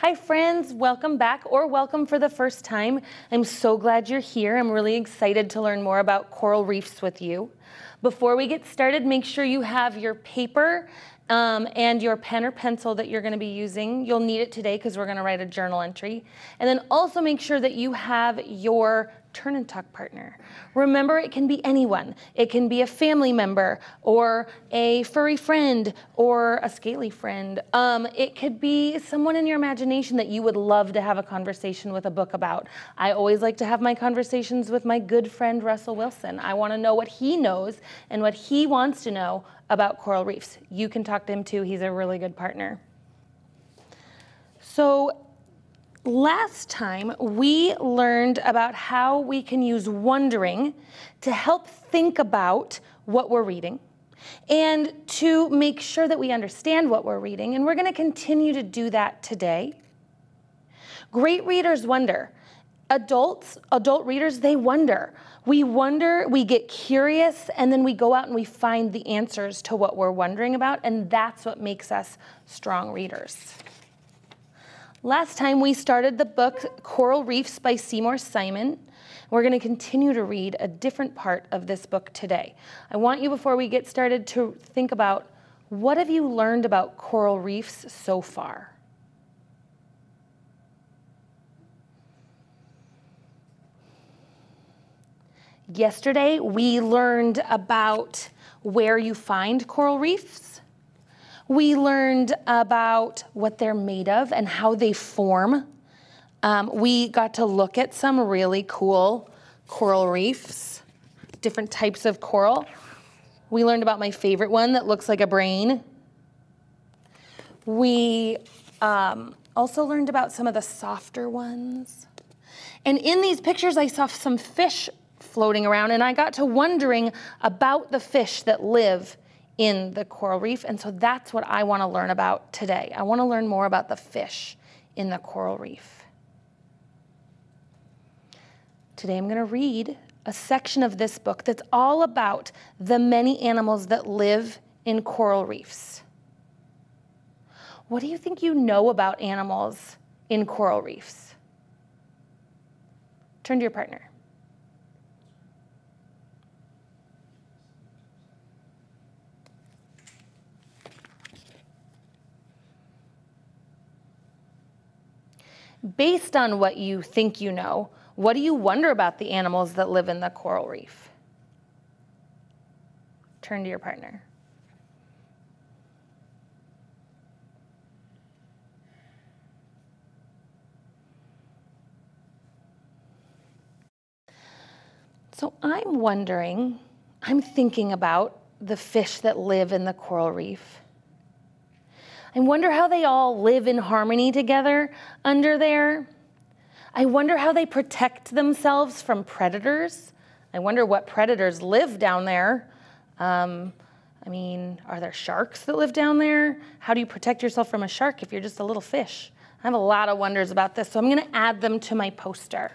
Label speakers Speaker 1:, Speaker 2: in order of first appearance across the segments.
Speaker 1: Hi, friends. Welcome back or welcome for the first time. I'm so glad you're here. I'm really excited to learn more about coral reefs with you. Before we get started, make sure you have your paper um, and your pen or pencil that you're going to be using. You'll need it today because we're going to write a journal entry. And then also make sure that you have your turn and talk partner. Remember, it can be anyone. It can be a family member or a furry friend or a scaly friend. Um, it could be someone in your imagination that you would love to have a conversation with a book about. I always like to have my conversations with my good friend Russell Wilson. I want to know what he knows and what he wants to know about coral reefs. You can talk to him too. He's a really good partner. So Last time, we learned about how we can use wondering to help think about what we're reading and to make sure that we understand what we're reading. And we're going to continue to do that today. Great readers wonder. Adults, adult readers, they wonder. We wonder, we get curious, and then we go out and we find the answers to what we're wondering about, and that's what makes us strong readers. Last time we started the book Coral Reefs by Seymour Simon. We're going to continue to read a different part of this book today. I want you, before we get started, to think about what have you learned about coral reefs so far? Yesterday, we learned about where you find coral reefs. We learned about what they're made of and how they form. Um, we got to look at some really cool coral reefs, different types of coral. We learned about my favorite one that looks like a brain. We um, also learned about some of the softer ones. And in these pictures, I saw some fish floating around, and I got to wondering about the fish that live in the coral reef. And so that's what I want to learn about today. I want to learn more about the fish in the coral reef. Today I'm going to read a section of this book that's all about the many animals that live in coral reefs. What do you think you know about animals in coral reefs? Turn to your partner. Based on what you think you know, what do you wonder about the animals that live in the coral reef? Turn to your partner. So I'm wondering, I'm thinking about the fish that live in the coral reef. I wonder how they all live in harmony together under there. I wonder how they protect themselves from predators. I wonder what predators live down there. Um, I mean, are there sharks that live down there? How do you protect yourself from a shark if you're just a little fish? I have a lot of wonders about this, so I'm going to add them to my poster.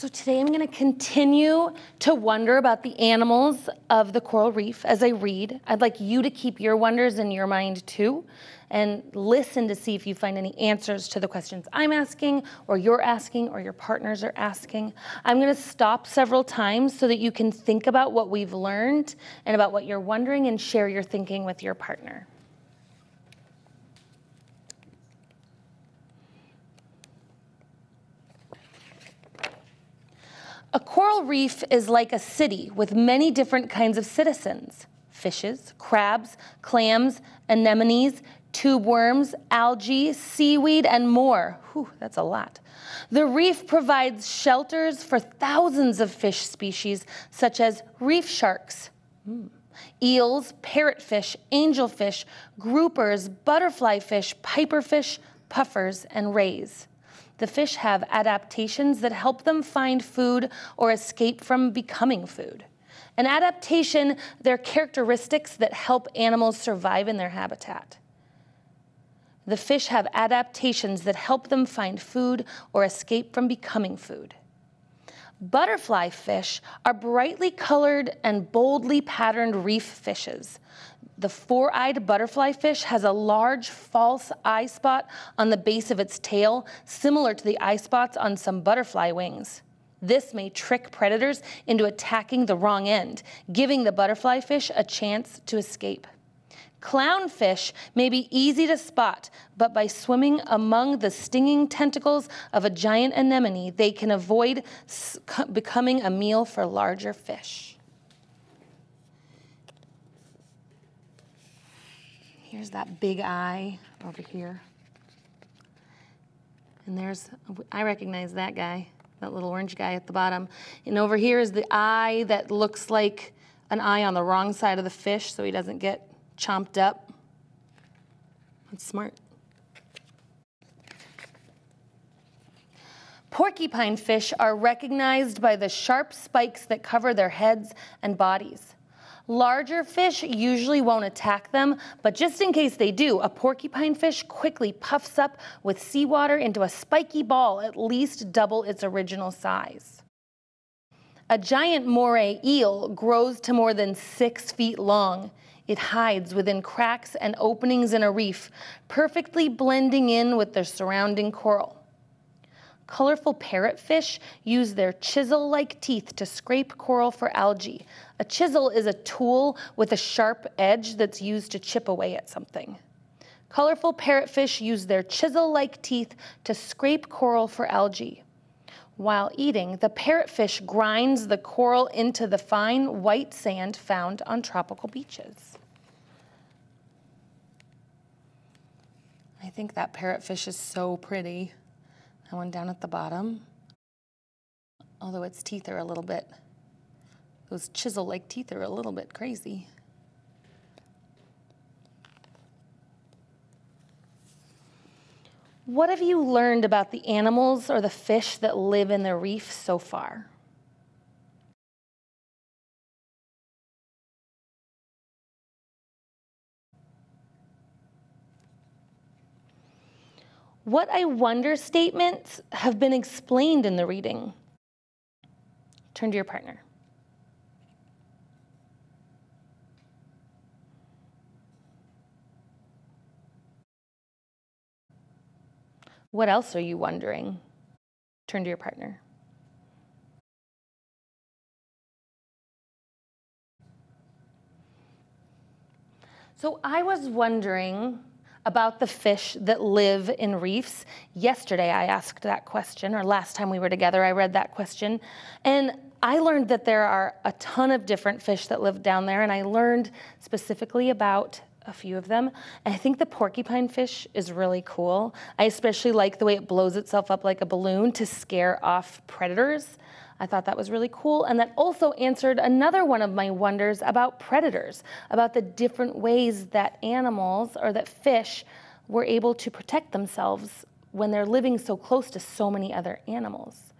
Speaker 1: So today I'm going to continue to wonder about the animals of the coral reef as I read. I'd like you to keep your wonders in your mind too and listen to see if you find any answers to the questions I'm asking or you're asking or your partners are asking. I'm going to stop several times so that you can think about what we've learned and about what you're wondering and share your thinking with your partner. A coral reef is like a city with many different kinds of citizens fishes, crabs, clams, anemones, tube worms, algae, seaweed, and more. Whew, that's a lot. The reef provides shelters for thousands of fish species, such as reef sharks, mm. eels, parrotfish, angelfish, groupers, butterflyfish, pipefish, puffers, and rays the fish have adaptations that help them find food or escape from becoming food. An adaptation, they're characteristics that help animals survive in their habitat. The fish have adaptations that help them find food or escape from becoming food. Butterfly fish are brightly colored and boldly patterned reef fishes. The four-eyed butterfly fish has a large false eye spot on the base of its tail, similar to the eye spots on some butterfly wings. This may trick predators into attacking the wrong end, giving the butterfly fish a chance to escape. Clownfish may be easy to spot, but by swimming among the stinging tentacles of a giant anemone, they can avoid becoming a meal for larger fish. Here's that big eye over here. And there's, I recognize that guy, that little orange guy at the bottom. And over here is the eye that looks like an eye on the wrong side of the fish so he doesn't get chomped up. That's smart. Porcupine fish are recognized by the sharp spikes that cover their heads and bodies. Larger fish usually won't attack them, but just in case they do, a porcupine fish quickly puffs up with seawater into a spiky ball at least double its original size. A giant moray eel grows to more than six feet long. It hides within cracks and openings in a reef, perfectly blending in with the surrounding coral. Colorful parrotfish use their chisel-like teeth to scrape coral for algae. A chisel is a tool with a sharp edge that's used to chip away at something. Colorful parrotfish use their chisel-like teeth to scrape coral for algae. While eating, the parrotfish grinds the coral into the fine white sand found on tropical beaches. I think that parrotfish is so pretty. That one down at the bottom. Although its teeth are a little bit, those chisel-like teeth are a little bit crazy. What have you learned about the animals or the fish that live in the reef so far? What I wonder statements have been explained in the reading. Turn to your partner. What else are you wondering? Turn to your partner. So I was wondering about the fish that live in reefs. Yesterday, I asked that question, or last time we were together, I read that question. And I learned that there are a ton of different fish that live down there, and I learned specifically about a few of them. I think the porcupine fish is really cool. I especially like the way it blows itself up like a balloon to scare off predators. I thought that was really cool. And that also answered another one of my wonders about predators, about the different ways that animals or that fish were able to protect themselves when they're living so close to so many other animals.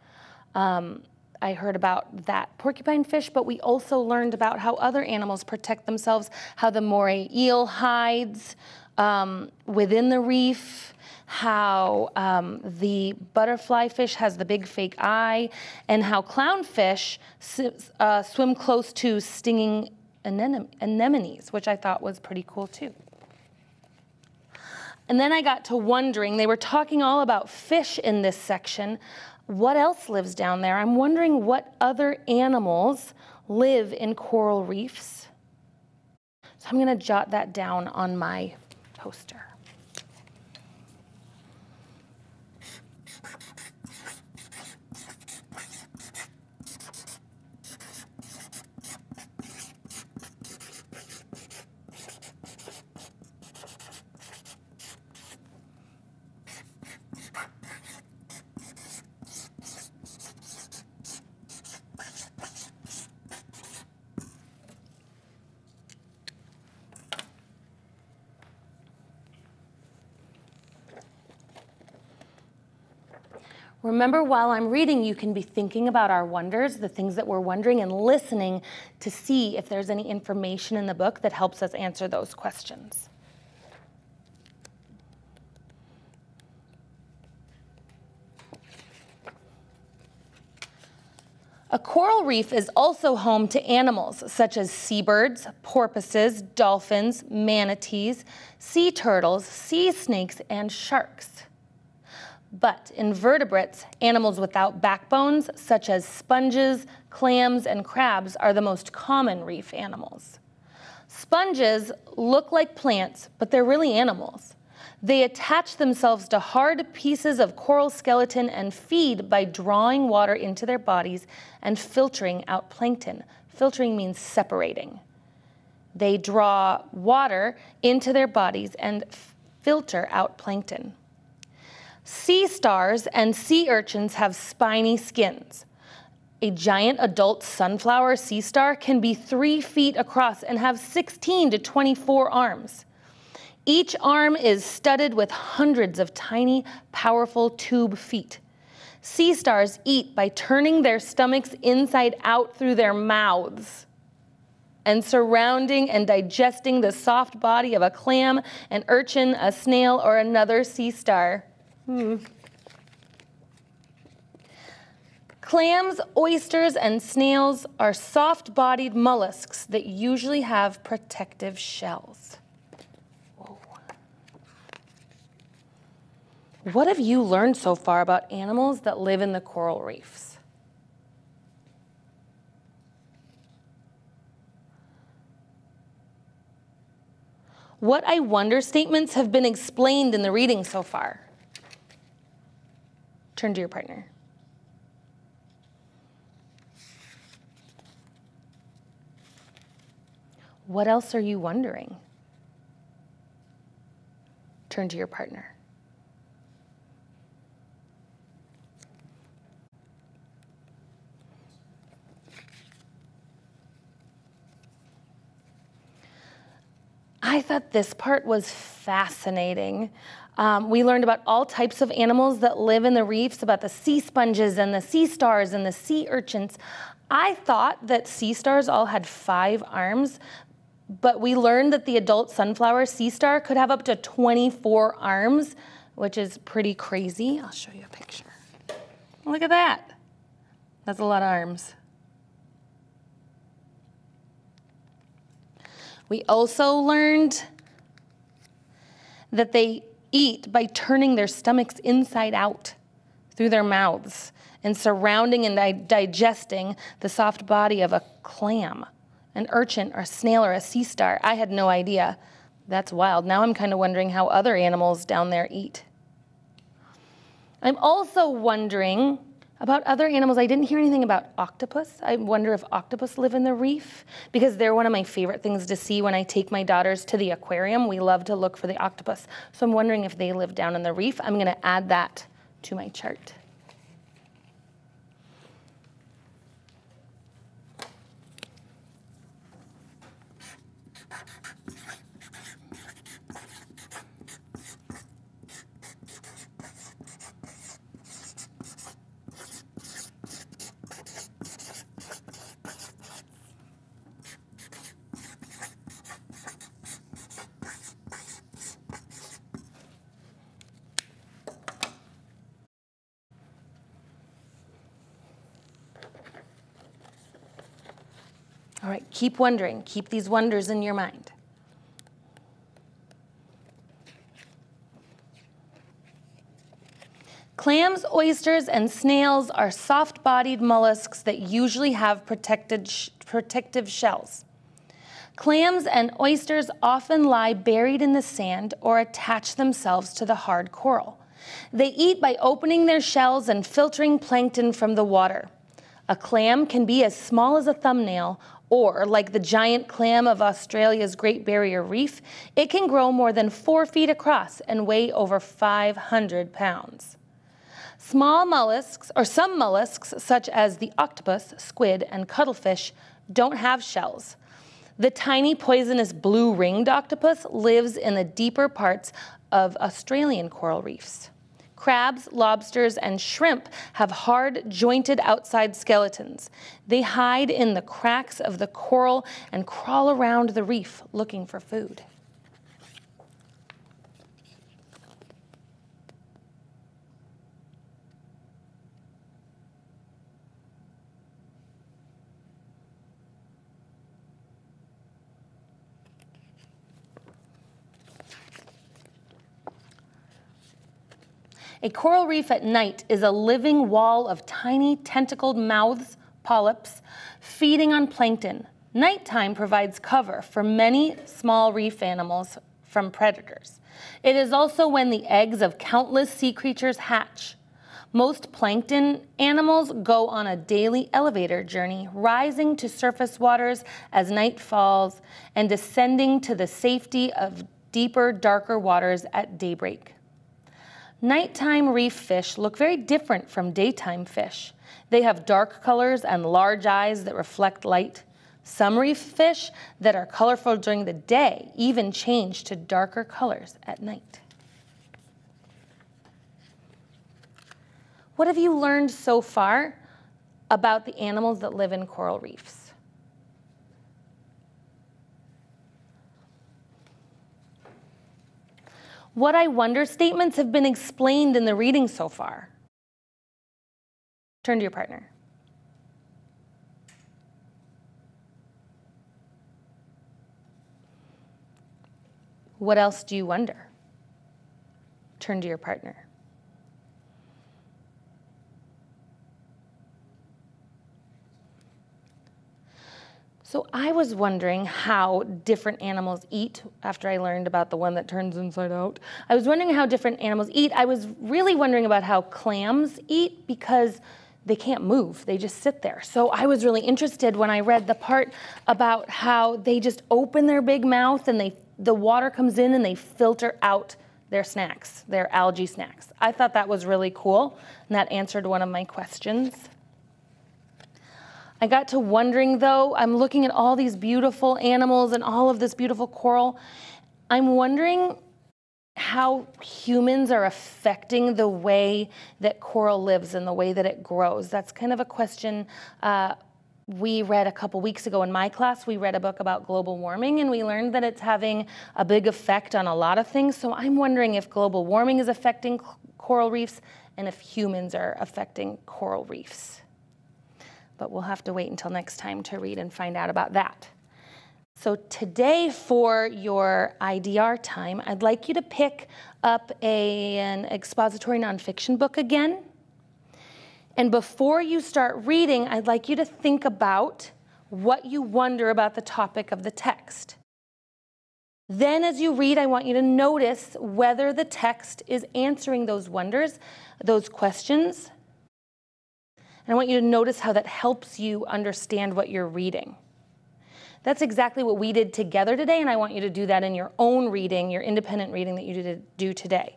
Speaker 1: Um, I heard about that porcupine fish, but we also learned about how other animals protect themselves, how the moray eel hides um, within the reef, how um, the butterfly fish has the big fake eye, and how clownfish uh, swim close to stinging anemones, which I thought was pretty cool too. And then I got to wondering, they were talking all about fish in this section. What else lives down there? I'm wondering what other animals live in coral reefs. So I'm going to jot that down on my poster. Remember, while I'm reading, you can be thinking about our wonders, the things that we're wondering, and listening to see if there's any information in the book that helps us answer those questions. A coral reef is also home to animals such as seabirds, porpoises, dolphins, manatees, sea turtles, sea snakes, and sharks. But invertebrates, animals without backbones, such as sponges, clams, and crabs, are the most common reef animals. Sponges look like plants, but they're really animals. They attach themselves to hard pieces of coral skeleton and feed by drawing water into their bodies and filtering out plankton. Filtering means separating. They draw water into their bodies and filter out plankton. Sea stars and sea urchins have spiny skins. A giant adult sunflower sea star can be three feet across and have 16 to 24 arms. Each arm is studded with hundreds of tiny, powerful tube feet. Sea stars eat by turning their stomachs inside out through their mouths and surrounding and digesting the soft body of a clam, an urchin, a snail, or another sea star. Hmm. Clams, oysters, and snails are soft bodied mollusks that usually have protective shells. What have you learned so far about animals that live in the coral reefs? What I wonder statements have been explained in the reading so far? Turn to your partner. What else are you wondering? Turn to your partner. I thought this part was fascinating. Um, we learned about all types of animals that live in the reefs, about the sea sponges and the sea stars and the sea urchins. I thought that sea stars all had five arms, but we learned that the adult sunflower sea star could have up to 24 arms, which is pretty crazy. I'll show you a picture. Look at that. That's a lot of arms. We also learned that they eat by turning their stomachs inside out through their mouths and surrounding and di digesting the soft body of a clam, an urchin, or a snail, or a sea star. I had no idea. That's wild. Now I'm kind of wondering how other animals down there eat. I'm also wondering about other animals, I didn't hear anything about octopus. I wonder if octopus live in the reef because they're one of my favorite things to see when I take my daughters to the aquarium. We love to look for the octopus. So I'm wondering if they live down in the reef. I'm going to add that to my chart. All right, keep wondering. Keep these wonders in your mind. Clams, oysters, and snails are soft-bodied mollusks that usually have protected sh protective shells. Clams and oysters often lie buried in the sand or attach themselves to the hard coral. They eat by opening their shells and filtering plankton from the water. A clam can be as small as a thumbnail, or like the giant clam of Australia's Great Barrier Reef, it can grow more than four feet across and weigh over 500 pounds. Small mollusks, or some mollusks, such as the octopus, squid, and cuttlefish, don't have shells. The tiny poisonous blue ringed octopus lives in the deeper parts of Australian coral reefs. Crabs, lobsters, and shrimp have hard, jointed outside skeletons. They hide in the cracks of the coral and crawl around the reef looking for food. A coral reef at night is a living wall of tiny tentacled mouths, polyps, feeding on plankton. Nighttime provides cover for many small reef animals from predators. It is also when the eggs of countless sea creatures hatch. Most plankton animals go on a daily elevator journey, rising to surface waters as night falls and descending to the safety of deeper, darker waters at daybreak. Nighttime reef fish look very different from daytime fish. They have dark colors and large eyes that reflect light. Some reef fish that are colorful during the day even change to darker colors at night. What have you learned so far about the animals that live in coral reefs? What I wonder statements have been explained in the reading so far. Turn to your partner. What else do you wonder? Turn to your partner. So I was wondering how different animals eat after I learned about the one that turns inside out. I was wondering how different animals eat. I was really wondering about how clams eat because they can't move, they just sit there. So I was really interested when I read the part about how they just open their big mouth and they the water comes in and they filter out their snacks, their algae snacks. I thought that was really cool and that answered one of my questions. I got to wondering though, I'm looking at all these beautiful animals and all of this beautiful coral. I'm wondering how humans are affecting the way that coral lives and the way that it grows. That's kind of a question uh, we read a couple weeks ago in my class. We read a book about global warming and we learned that it's having a big effect on a lot of things. So I'm wondering if global warming is affecting coral reefs and if humans are affecting coral reefs but we'll have to wait until next time to read and find out about that. So today for your IDR time, I'd like you to pick up a, an expository nonfiction book again. And before you start reading, I'd like you to think about what you wonder about the topic of the text. Then as you read, I want you to notice whether the text is answering those wonders, those questions, and I want you to notice how that helps you understand what you're reading. That's exactly what we did together today, and I want you to do that in your own reading, your independent reading that you do today.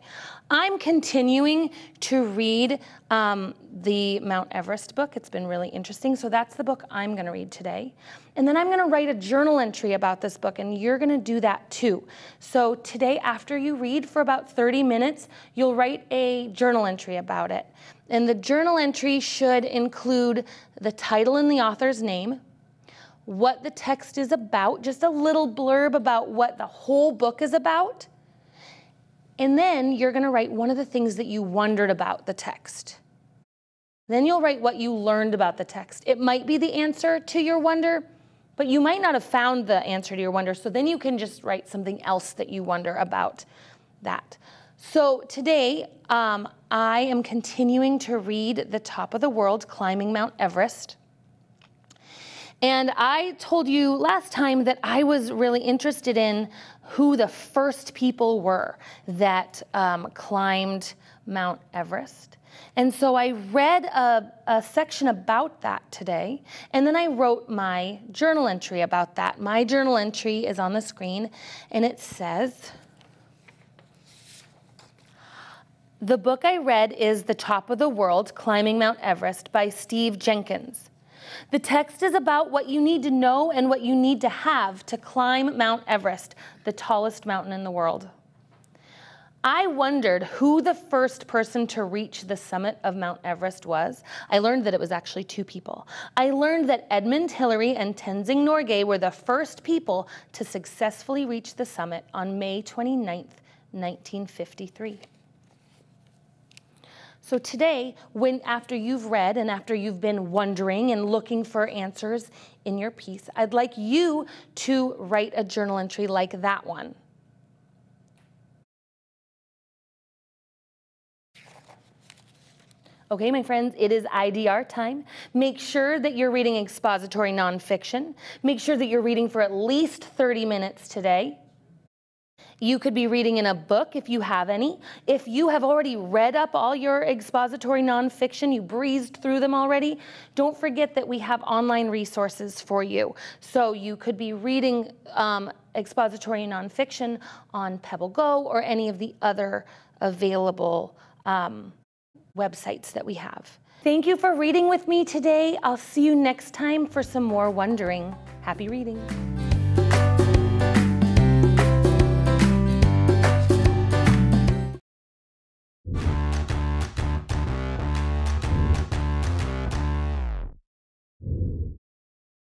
Speaker 1: I'm continuing to read um, the Mount Everest book. It's been really interesting, so that's the book I'm going to read today. And then I'm going to write a journal entry about this book, and you're going to do that too. So today, after you read for about 30 minutes, you'll write a journal entry about it. And the journal entry should include the title and the author's name, what the text is about, just a little blurb about what the whole book is about. And then you're going to write one of the things that you wondered about the text. Then you'll write what you learned about the text. It might be the answer to your wonder, but you might not have found the answer to your wonder. So then you can just write something else that you wonder about that. So today, um, I am continuing to read The Top of the World Climbing Mount Everest. And I told you last time that I was really interested in who the first people were that um, climbed Mount Everest. And so I read a, a, section about that today, and then I wrote my journal entry about that. My journal entry is on the screen, and it says, The book I read is The Top of the World Climbing Mount Everest by Steve Jenkins. The text is about what you need to know and what you need to have to climb Mount Everest, the tallest mountain in the world. I wondered who the first person to reach the summit of Mount Everest was. I learned that it was actually two people. I learned that Edmund Hillary and Tenzing Norgay were the first people to successfully reach the summit on May 29, 1953. So today, when after you've read and after you've been wondering and looking for answers in your piece, I'd like you to write a journal entry like that one. Okay, my friends, it is IDR time. Make sure that you're reading expository nonfiction. Make sure that you're reading for at least 30 minutes today. You could be reading in a book if you have any. If you have already read up all your expository nonfiction, you breezed through them already, don't forget that we have online resources for you. So you could be reading um, expository nonfiction on Pebble Go or any of the other available um, websites that we have. Thank you for reading with me today. I'll see you next time for some more wondering. Happy reading.